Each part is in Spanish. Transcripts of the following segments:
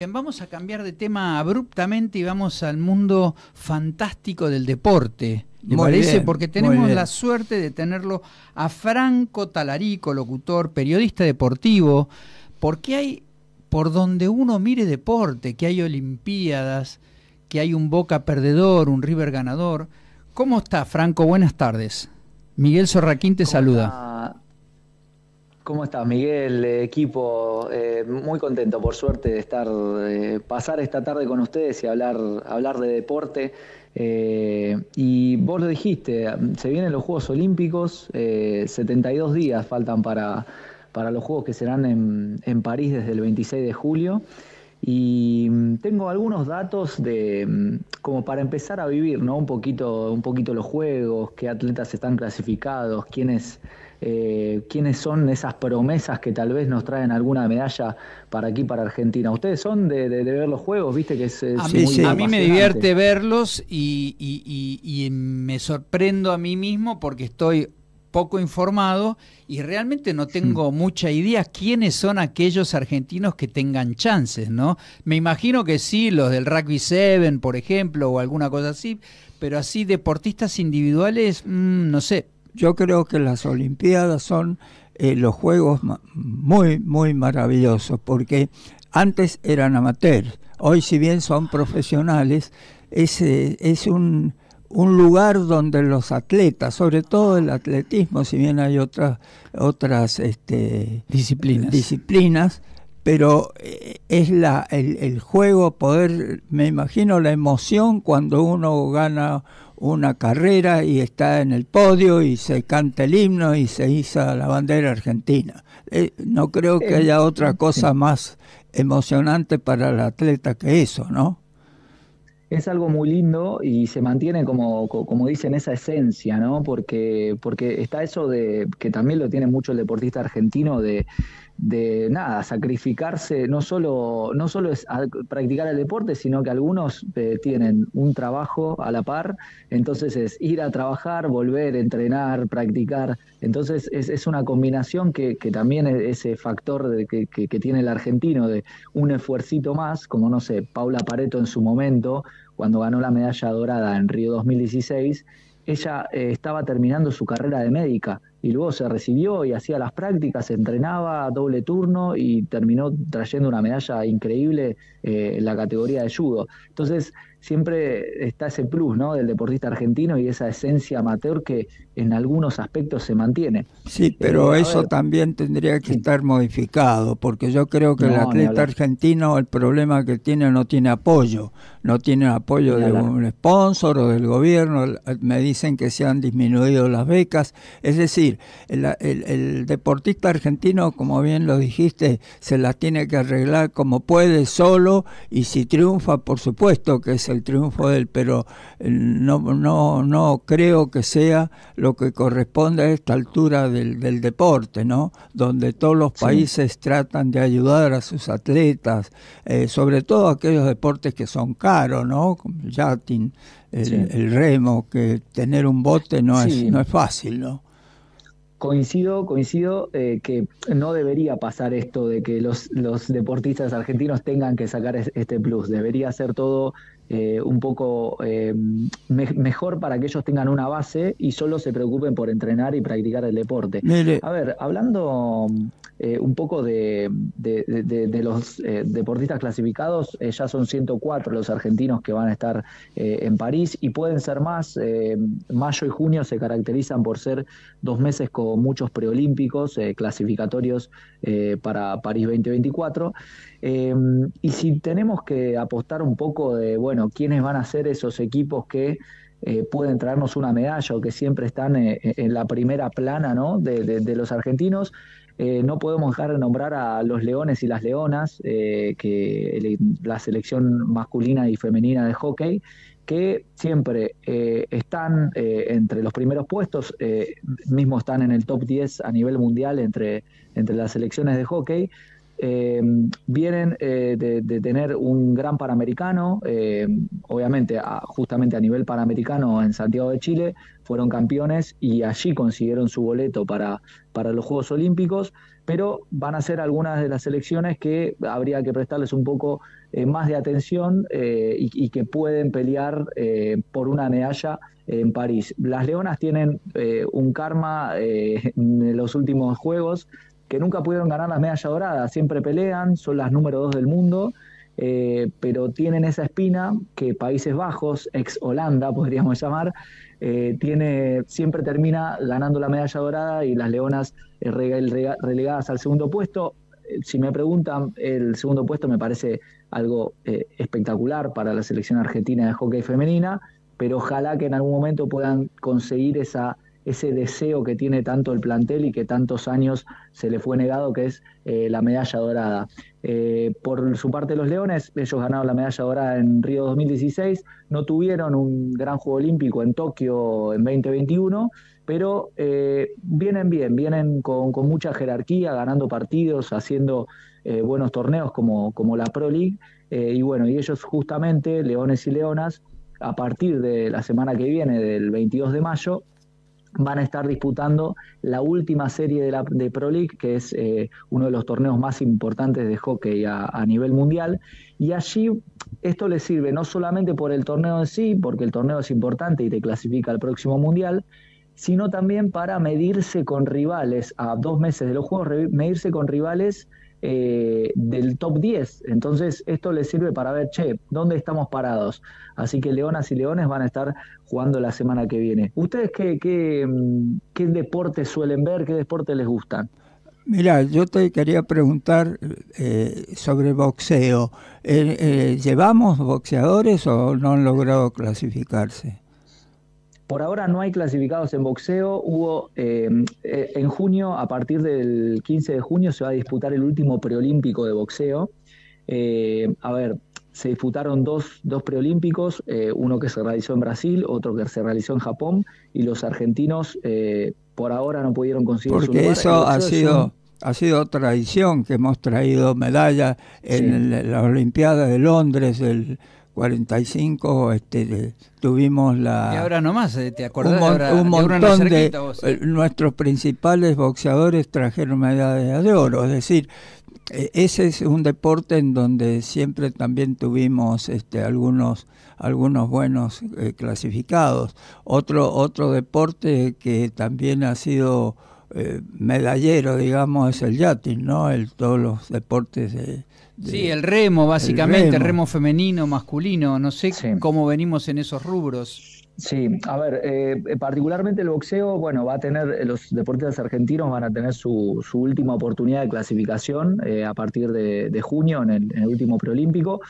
Bien, vamos a cambiar de tema abruptamente y vamos al mundo fantástico del deporte. ¿Le Muy parece? bien, Porque tenemos la suerte de tenerlo a Franco Talarico, locutor, periodista deportivo, porque hay, por donde uno mire deporte, que hay Olimpiadas, que hay un Boca perdedor, un River ganador. ¿Cómo está, Franco? Buenas tardes. Miguel Sorraquín te ¿Cómo saluda. está? ¿Cómo estás, Miguel? Eh, Equipo, Eh, muy contento, por suerte, de estar, eh, pasar esta tarde con ustedes y hablar, hablar de deporte. Y vos lo dijiste, se vienen los Juegos Olímpicos, eh, 72 días faltan para, para los Juegos que serán en, en París desde el 26 de julio. Y mm, tengo algunos datos de mm, como para empezar a vivir, ¿no? Un poquito, un poquito los juegos, qué atletas están clasificados, quiénes, eh, quiénes son esas promesas que tal vez nos traen alguna medalla para aquí, para Argentina. ¿Ustedes son de, de- de ver los juegos? ¿Viste que es, es A mí, muy sí. a mí me divierte verlos y, y- y- y me sorprendo a mí mismo porque estoy poco informado y realmente no tengo mucha idea quiénes son aquellos argentinos que tengan chances, ¿no? Me imagino que sí, los del Rugby 7, por ejemplo, o alguna cosa así, pero así deportistas individuales, mm, no sé. Yo creo que las Olimpiadas son eh, los juegos muy, muy maravillosos, porque antes eran amateurs, hoy si bien son profesionales, es, eh, es un, un lugar donde los atletas, sobre todo el atletismo, si bien hay otras, otras este, Disciplinas. disciplinas, pero eh, es la, el, el juego, poder, me imagino la emoción cuando uno gana una carrera y está en el podio y se canta el himno y se iza la bandera argentina. Eh, no creo que Eh, haya otra cosa más emocionante para el atleta que eso, ¿no? Es algo muy lindo y se mantiene como, co- como dicen esa esencia, ¿no? Porque, porque está eso de que también lo tiene mucho el deportista argentino de, de nada, sacrificarse, no solo, no solo es practicar el deporte, sino que algunos eh, tienen un trabajo a la par, entonces es ir a trabajar, volver, entrenar, practicar. Entonces es, es una combinación que, que también es ese factor de que, que- que tiene el argentino de un esfuercito más, como no sé, Paula Pareto en su momento, cuando ganó la medalla dorada en Río 2016, ella eh, estaba terminando su carrera de médica y luego se recibió y hacía las prácticas, entrenaba doble turno y terminó trayendo una medalla increíble eh, en la categoría de judo. Entonces siempre está ese plus ¿no? del deportista argentino y esa esencia amateur que en algunos aspectos se mantiene. Sí, pero Eh, a eso ver. también tendría que Sí. estar modificado, porque yo creo que el No, atleta argentino, el problema que tiene, no tiene apoyo, no tiene apoyo de un sponsor o del gobierno, me dicen que se han disminuido las becas, es decir, el, el- el deportista argentino, como bien lo dijiste, se las tiene que arreglar como puede solo, y si triunfa, por supuesto que es el triunfo de él, pero eh, no, no, no creo que sea lo que corresponde a esta altura del, del deporte, ¿no? Donde todos los Sí. países tratan de ayudar a sus atletas, eh, sobre todo aquellos deportes que son caros, ¿no? Como el yachting, el, Sí. el remo, que tener un bote no, Sí. es, no es fácil, ¿no? Coincido, coincido eh, que no debería pasar esto de que los, los deportistas argentinos tengan que sacar es- este plus. Debería ser todo eh, un poco eh, me- mejor para que ellos tengan una base y solo se preocupen por entrenar y practicar el deporte. Mire, A ver, hablando eh, un poco de, de- los eh, deportistas clasificados, eh, ya son 104 los argentinos que van a estar en París y pueden ser más. mayo y junio se caracterizan por ser dos meses con muchos preolímpicos clasificatorios para París 2024. Eh, y si tenemos que apostar un poco de, bueno, quiénes van a ser esos equipos que pueden traernos una medalla o que siempre están en la primera plana ¿no? de los argentinos. Eh, no podemos dejar de nombrar a los leones y las leonas, eh, que la selección masculina y femenina de hockey, que siempre eh, están entre los primeros puestos, mismo están en el top 10 a nivel mundial entre, entre las selecciones de hockey. Eh, vienen eh, de, tener un gran panamericano, eh, obviamente justamente a nivel panamericano en Santiago de Chile, fueron campeones y allí consiguieron su boleto para, para los Juegos Olímpicos, pero van a ser algunas de las selecciones que habría que prestarles un poco más de atención y, que pueden pelear por una medalla en París. Las Leonas tienen un karma en los últimos Juegos que nunca pudieron ganar las medallas doradas, siempre pelean, son las número dos del mundo. pero tienen esa espina que Países Bajos, ex Holanda podríamos llamar, eh, tiene, siempre termina ganando la medalla dorada y las Leonas eh, relegadas al segundo puesto. Eh, si me preguntan, el segundo puesto me parece algo espectacular para la selección argentina de hockey femenina, pero ojalá que en algún momento puedan conseguir esa ese deseo que tiene tanto el plantel y que tantos años se le fue negado, que es eh, la medalla dorada. Eh, por su parte los Leones, ellos ganaron la medalla dorada en Río 2016, no tuvieron un gran juego olímpico en Tokio en 2021, pero eh, vienen bien, vienen con, mucha jerarquía, ganando partidos, haciendo buenos torneos como, como la Pro League, y bueno, y ellos justamente, Leones y Leonas, a partir de la semana que viene, del 22 de mayo, van a estar disputando la última serie de, la, de Pro League, que es eh, uno de los torneos más importantes de hockey a, nivel mundial. Y allí esto les sirve no solamente por el torneo en sí, porque el torneo es importante y te clasifica al próximo mundial, sino también para medirse con rivales a dos meses de los Juegos, medirse con rivales eh, del top 10. Entonces, esto les sirve para ver, che, ¿dónde estamos parados? Así que Leonas y Leones van a estar jugando la semana que viene. ¿Ustedes qué, qué, mm, qué deportes suelen ver? ¿Qué deportes les gustan? Mira, yo te quería preguntar eh, sobre boxeo. Eh, ¿Llevamos boxeadores o no han logrado clasificarse? Por ahora no hay clasificados en boxeo. Hubo eh, eh, en junio, a partir del 15 de junio, se va a disputar el último preolímpico de boxeo. Eh, a ver, se disputaron dos, dos preolímpicos, uno que se realizó en Brasil, otro que se realizó en Japón, y los argentinos por ahora no pudieron conseguir Porque su lugar. eso ha sido, ha sido tradición que hemos traído medallas en la Olimpiada de Londres, el 45 este, tuvimos la... Y ahora nomás, eh, ¿te acordás? Un, montón de, eh, nuestros principales boxeadores trajeron medallas de oro, es decir, e, ese es un deporte en donde siempre también tuvimos este, algunos algunos buenos eh, clasificados. Otro otro deporte que también ha sido medallero, digamos, es el yachting, ¿no? El, todos los deportes de, sí, el remo, básicamente, el remo, femenino, masculino, no sé cómo venimos en esos rubros. Sí, a ver, eh, particularmente el boxeo, bueno, va a tener, los deportistas argentinos van a tener su, su última oportunidad de clasificación eh, a partir de, junio en el, en el último preolímpico.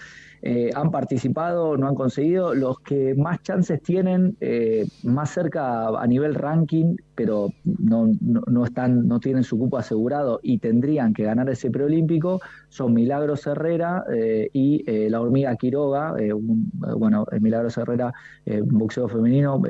Eh, han participado, no han conseguido. Los que más chances tienen, eh, más cerca a nivel ranking, pero no, no, están, no tienen su cupo asegurado y tendrían que ganar ese preolímpico, son Milagros Herrera eh, y la hormiga Quiroga. bueno, Milagros Herrera, boxeo femenino,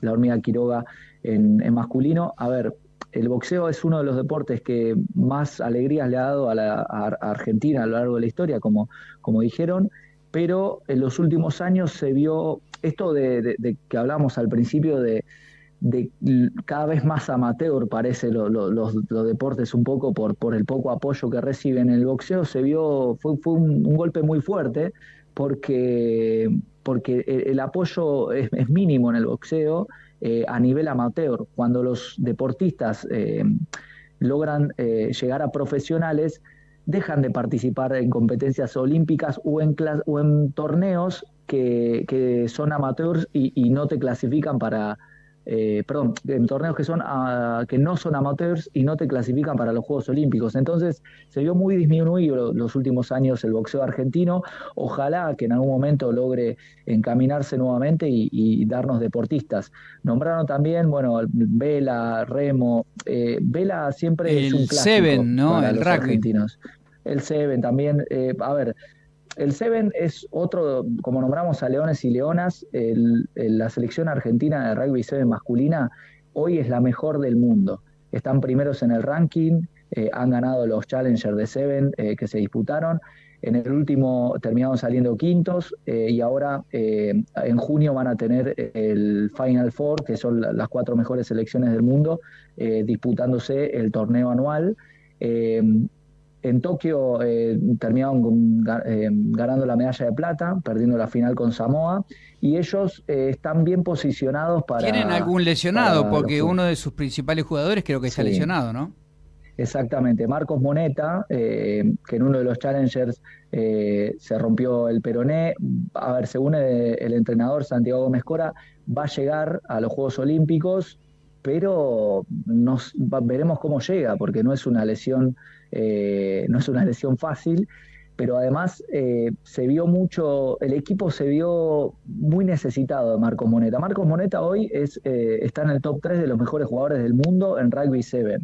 la hormiga Quiroga en, masculino. A ver, el boxeo es uno de los deportes que más alegrías le ha dado a, la, Argentina a lo largo de la historia, como, como dijeron, pero en los últimos años se vio esto de, que hablamos al principio de, cada vez más amateur parece los, deportes un poco por, por el poco apoyo que reciben. El boxeo se vio fue, fue un, golpe muy fuerte porque porque el, apoyo es, mínimo en el boxeo eh, a nivel amateur. Cuando los deportistas eh, logran eh, llegar a profesionales dejan de participar en competencias olímpicas o en, o en torneos que, son amateurs y, no te clasifican para, eh, perdón, en torneos que, son, ah, que no son amateurs y no te clasifican para los Juegos Olímpicos. Entonces se vio muy disminuido los últimos años el boxeo argentino. Ojalá que en algún momento logre encaminarse nuevamente y, darnos deportistas. Nombraron también, bueno, Vela, Remo. Eh, Vela siempre es un clásico Seven, ¿no? para el los argentinos el Seven también. Eh, a ver, el Seven es otro, como nombramos a Leones y Leonas, la selección argentina de rugby Seven masculina hoy es la mejor del mundo. Están primeros en el ranking, eh, han ganado los Challengers de Seven eh, que se disputaron. En el último terminaron saliendo quintos y ahora en junio van a tener el Final Four, que son las cuatro mejores selecciones del mundo, disputándose el torneo anual en Tokio eh, terminaron eh, ganando la medalla de plata, perdiendo la final con Samoa, y ellos eh, están bien posicionados para... ¿Tienen algún lesionado? Porque uno de sus principales jugadores creo que está lesionado, ¿no? Exactamente, Marcos Moneta, que en uno de los challengers se rompió el peroné, a ver, según el, entrenador Santiago Gómez Cora, va a llegar a los Juegos Olímpicos, pero nos, veremos cómo llega, porque no es una lesión eh, no es una lesión fácil, pero además eh, se vio mucho, el equipo se vio muy necesitado de Marcos Moneta. Marcos Moneta hoy es, eh, está en el top 3 de los mejores jugadores del mundo en Rugby 7.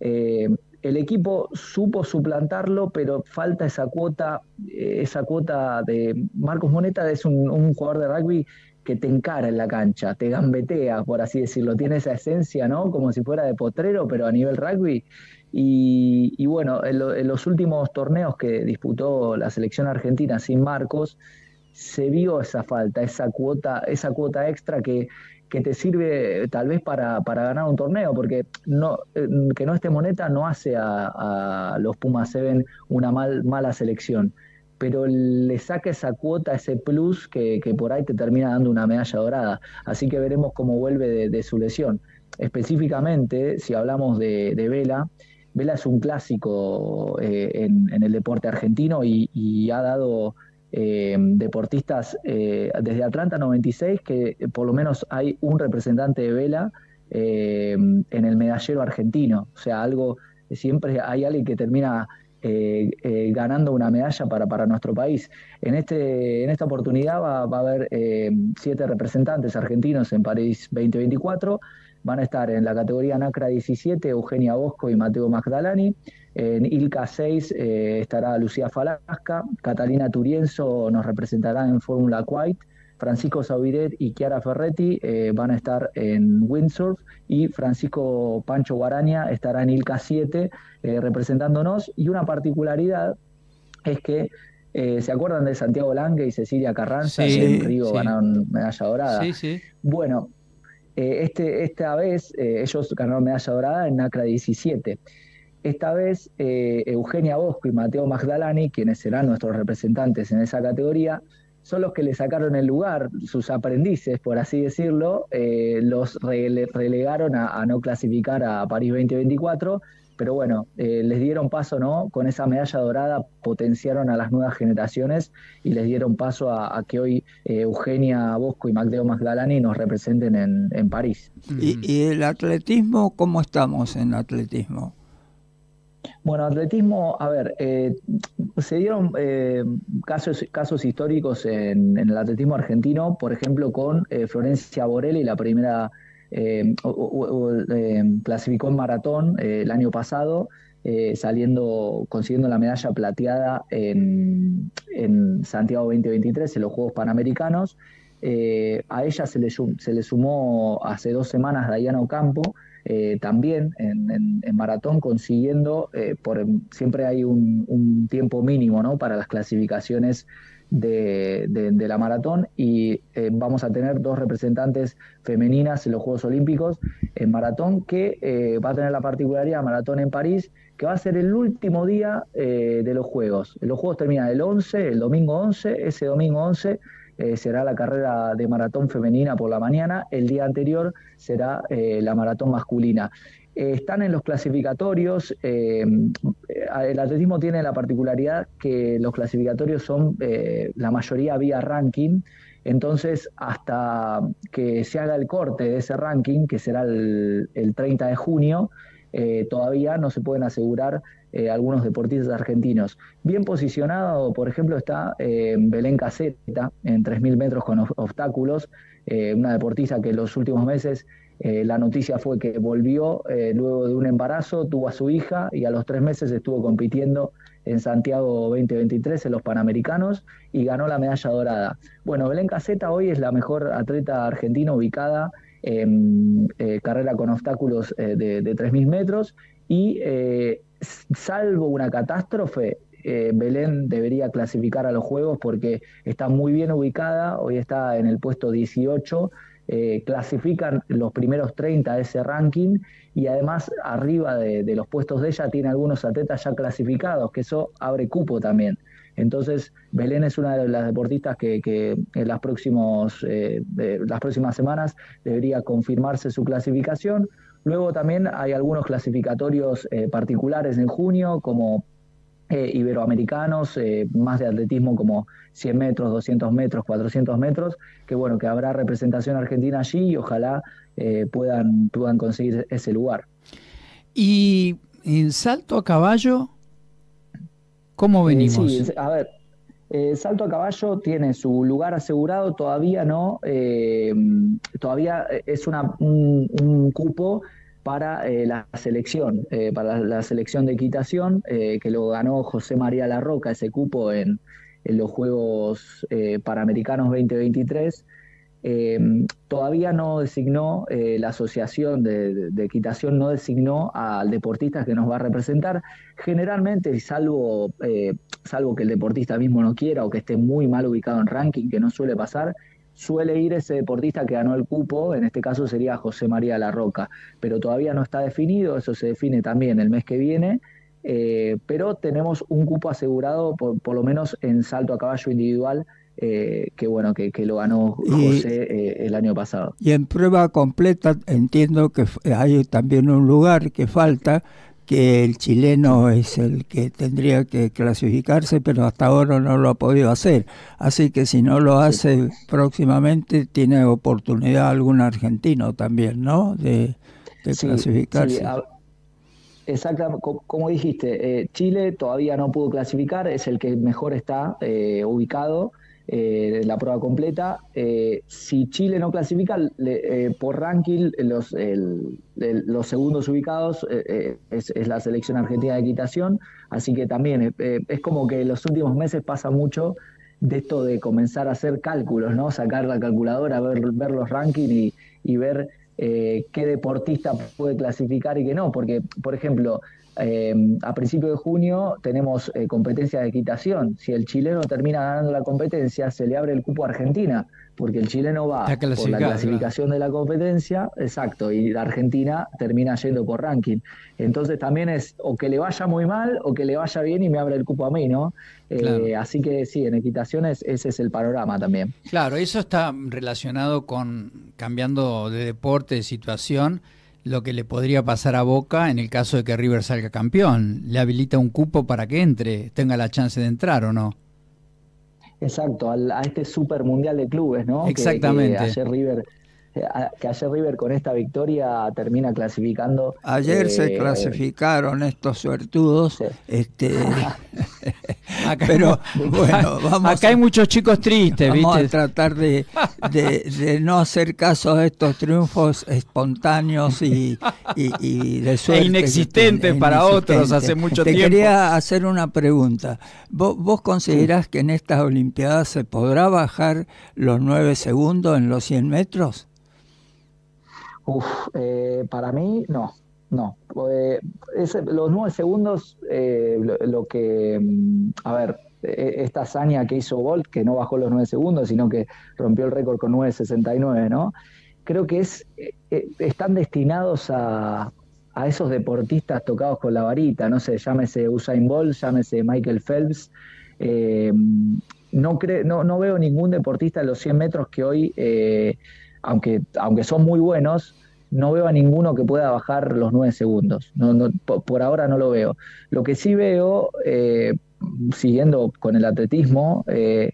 el equipo supo suplantarlo, pero falta esa cuota, esa cuota de Marcos Moneta es un, un jugador de rugby que te encara en la cancha, te gambetea, por así decirlo, tiene esa esencia, ¿no? Como si fuera de potrero, pero a nivel rugby, y, bueno, en, los últimos torneos que disputó la selección argentina sin Marcos, se vio esa falta, esa cuota, esa cuota extra que, que te sirve tal vez para, ganar un torneo, porque no, eh, que no esté moneta no hace a, los Pumas Seven una mal, mala selección, pero le saca esa cuota, ese plus que, por ahí te termina dando una medalla dorada. Así que veremos cómo vuelve de, su lesión. Específicamente, si hablamos de, de Vela, Vela es un clásico eh, en, el deporte argentino y, ha dado eh, deportistas eh, desde Atlanta 96 que por lo menos hay un representante de Vela en el medallero argentino. O sea, algo, siempre hay alguien que termina ganando una medalla para, para nuestro país. En, este, en esta oportunidad va, a haber siete representantes argentinos en París 2024 van a estar en la categoría NACRA 17 Eugenia Bosco y Mateo Magdalani. En ILCA 6 eh, estará Lucía Falasca, Catalina Turienzo nos representará en Fórmula White, Francisco Saubiret y Chiara Ferretti eh, van a estar en windsurf y Francisco Pancho Guaraña estará en ILCA 7 eh, representándonos. Y una particularidad es que ¿Se acuerdan de Santiago Lange y Cecilia Carranza que en Río ganaron medalla dorada? Sí, sí. Bueno, eh, este, esta vez eh, ellos ganaron medalla dorada en NACRA 17. Esta vez eh, Eugenia Bosco y Mateo Magdalani, quienes serán nuestros representantes en esa categoría, son los que le sacaron el lugar, sus aprendices, por así decirlo, los relegaron a, no clasificar a París 2024 pero bueno, eh, les dieron paso, ¿no? Con esa medalla dorada potenciaron a las nuevas generaciones y les dieron paso a, que hoy eh, Eugenia Bosco y Magdeo Magdalani nos representen en, París. ¿Y, el atletismo, cómo estamos en atletismo? Bueno, atletismo, a ver, eh, se dieron casos, casos históricos en, en, el atletismo argentino, por ejemplo, con Florencia Borelli, la primera eh, eh, clasificó en maratón eh, el año pasado, saliendo, consiguiendo la medalla plateada en, Santiago 2023, en los Juegos Panamericanos. a ella se le, se le, sumó hace dos semanas Dayana Ocampo, también en, maratón, consiguiendo, por, siempre hay un, un, tiempo mínimo ¿no? para las clasificaciones de, la maratón y eh, vamos a tener dos representantes femeninas en los Juegos Olímpicos en maratón que eh, va a tener la particularidad maratón en París que va a ser el último día eh, de los Juegos. Los Juegos terminan el 11, el domingo 11, ese domingo 11 será la carrera de maratón femenina por la mañana, el día anterior será la maratón masculina. Eh, están en los clasificatorios. Eh, el atletismo tiene la particularidad que los clasificatorios son eh, la mayoría vía ranking. Entonces, hasta que se haga el corte de ese ranking, que será el, 30 de junio, todavía no se pueden asegurar algunos deportistas argentinos. Bien posicionado, por ejemplo, está Belén Caseta en 3.000 metros con obstáculos, una deportista que en los últimos meses eh, la noticia fue que volvió eh, luego de un embarazo, tuvo a su hija y a los tres meses estuvo compitiendo en Santiago 2023 en los Panamericanos y ganó la medalla dorada. Bueno, Belén Caseta hoy es la mejor atleta argentina ubicada en eh, carrera con obstáculos de, de 3.000 metros y salvo una catástrofe, Belén debería clasificar a los Juegos porque está muy bien ubicada, hoy está en el puesto 18 eh, clasifican los primeros 30 de ese ranking y además arriba de, los puestos de ella tiene algunos atletas ya clasificados, que eso abre cupo también. Entonces, Belén es una de las deportistas que, en las, próximos, eh, las próximas semanas debería confirmarse su clasificación. Luego también hay algunos clasificatorios eh, particulares en junio, como eh, iberoamericanos, eh, más de atletismo como 100 metros, 200 metros, 400 metros, que bueno, que habrá representación argentina allí y ojalá puedan, puedan conseguir ese lugar. Y en salto a caballo, ¿cómo venimos? sí, a ver, salto a caballo tiene su lugar asegurado, todavía no, todavía es una, un cupo para eh, la selección, eh, para la, selección de equitación, eh, que lo ganó José María Larroca, ese cupo en, los Juegos Panamericanos 2023. todavía no designó, la Asociación de, Equitación no designó al deportista que nos va a representar. Generalmente, salvo, salvo que el deportista mismo no quiera o que esté muy mal ubicado en ranking, que no suele pasar, suele ir ese deportista que ganó el cupo, en este caso sería José María Larroca, pero todavía no está definido, eso se define también el mes que viene, eh, pero tenemos un cupo asegurado por, lo menos en salto a caballo individual. Eh, que bueno que, lo ganó José eh, el año pasado. Y en prueba completa entiendo que hay también un lugar que falta, que el chileno es el que tendría que clasificarse, pero hasta ahora no lo ha podido hacer. Así que si no lo hace próximamente, tiene oportunidad algún argentino también, ¿no? De, clasificarse. Exactamente, como dijiste, eh, Chile todavía no pudo clasificar, es el que mejor está eh, ubicado eh, la prueba completa. Eh, si Chile no clasifica, eh, por ranking, los, los segundos ubicados es, la selección argentina de equitación, así que también es como que en los últimos meses pasa mucho de esto de comenzar a hacer cálculos, ¿no? Sacar la calculadora, ver, ver los rankings y, ver qué deportista puede clasificar y qué no, porque, por ejemplo, eh, a principios de junio tenemos eh, competencia de equitación. Si el chileno termina ganando la competencia, se le abre el cupo a Argentina, porque el chileno va por la clasificación de la competencia, exacto, y la Argentina termina yendo por ranking. Entonces también es o que le vaya muy mal o que le vaya bien y me abre el cupo a mí, ¿no? Eh, así que sí, en equitaciones ese es el panorama también. Claro, eso está relacionado con cambiando de deporte, de situación lo que le podría pasar a Boca en el caso de que River salga campeón. Le habilita un cupo para que entre, tenga la chance de entrar o no. Exacto, a este super mundial de clubes, ¿no? Exactamente. ayer River que ayer River con esta victoria termina clasificando. Ayer se eh, clasificaron estos suertudos. Este, acá, pero bueno, vamos acá hay muchos chicos tristes. Vamos a tratar de, no hacer caso a estos triunfos espontáneos y, de suerte. E inexistentes para otros hace mucho Te tiempo. Te quería hacer una pregunta. ¿Vos, ¿Vos considerás que en estas Olimpiadas se podrá bajar los nueve segundos en los 100 metros? Uf, eh, para mí no, no. Eh, los nueve segundos, eh, lo, que, mm, a ver, e, esta hazaña que hizo Bolt, que no bajó los nueve segundos, sino que rompió el récord con 9.69, ¿no? Creo que es, están destinados a, a esos deportistas tocados con la varita, no sé, llámese Usain Bolt, llámese Michael Phelps. no, no, no, veo ningún deportista en los 100 metros que hoy aunque, aunque son muy buenos, no veo a ninguno que pueda bajar los nueve segundos. No, por, ahora no lo veo. Lo que sí veo, eh, siguiendo con el atletismo, eh,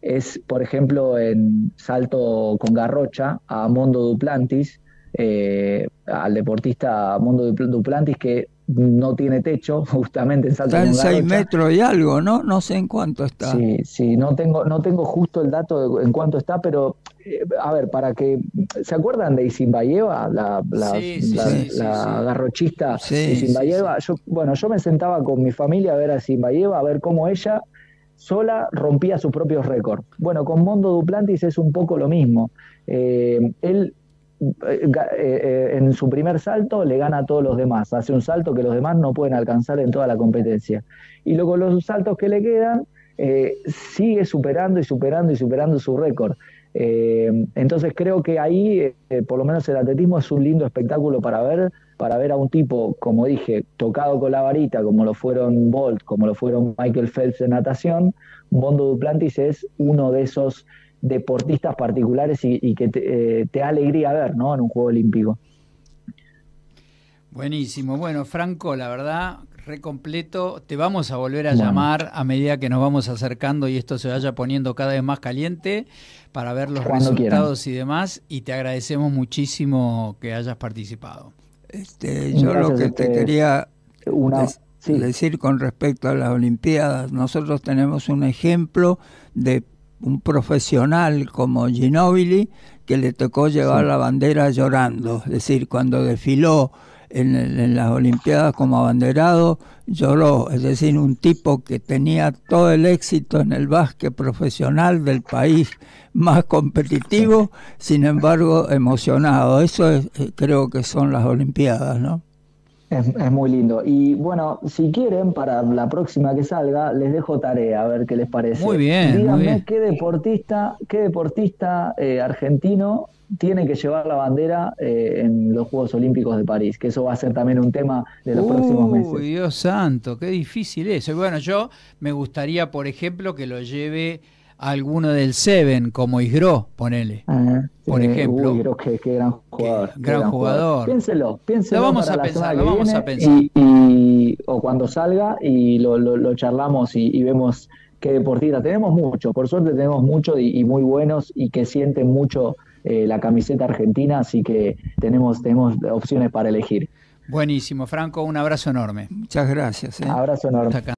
es, por ejemplo, en salto con garrocha a Mondo Duplantis, eh, al deportista Mondo Duplantis que no tiene techo, justamente en salto Está en 6 metros y algo, ¿no? No sé en cuánto está. Sí, sí, no tengo, no tengo justo el dato de en cuánto está, pero a ver, para que. ¿Se acuerdan de Isimbayeva? La, la, la, garrochista Isimbayeva. Yo, bueno, yo me sentaba con mi familia a ver a Isimbayeva, a ver cómo ella sola rompía sus propios récords. Bueno, con Mondo Duplantis es un poco lo mismo. Eh, él eh, eh, en su primer salto le gana a todos los demás, hace un salto que los demás no pueden alcanzar en toda la competencia. Y luego los saltos que le quedan, eh, sigue superando y superando y superando su récord. Eh, entonces creo que ahí, por lo menos el atletismo es un lindo espectáculo para ver, para ver a un tipo, como dije, tocado con la varita, como lo fueron Bolt, como lo fueron Michael Phelps en natación, Bondo Duplantis es uno de esos deportistas particulares y, que te, da alegría ver ¿no? en un juego olímpico. Buenísimo. Bueno, Franco, la verdad, re completo. Te vamos a volver a llamar a medida que nos vamos acercando y esto se vaya poniendo cada vez más caliente para ver los resultados y demás. Y te agradecemos muchísimo que hayas participado. Este, yo lo que te quería decir con respecto a las Olimpiadas, nosotros tenemos un ejemplo de un profesional como Ginóbili que le tocó llevar la bandera llorando, es decir, cuando desfiló en, las Olimpiadas como abanderado, lloró, es decir, un tipo que tenía todo el éxito en el básquet profesional del país más competitivo, sin embargo emocionado. Eso es, eh, creo que son las Olimpiadas, ¿no? Es, muy lindo. Y bueno, si quieren, para la próxima que salga, les dejo tarea, a ver qué les parece. Muy bien. Díganme qué deportista, qué deportista eh, argentino tiene que llevar la bandera eh, en los Juegos Olímpicos de París, que eso va a ser también un tema de los próximos meses. Uy, Dios santo, qué difícil eso. Y bueno, yo me gustaría, por ejemplo, que lo lleve alguno del Seven, como Isgro, ponele. Ah, por ejemplo. Uy, qué, gran jugador. gran, jugador. Piénselo, piénselo. Lo vamos a pensar, lo vamos a pensar. Y, o cuando salga y lo, lo, charlamos y, vemos qué deportista. Tenemos mucho, por suerte tenemos mucho y muy buenos y que sienten mucho eh, la camiseta argentina, así que tenemos, tenemos opciones para elegir. Buenísimo, Franco, un abrazo enorme. Muchas gracias. ¿eh? Abrazo enorme.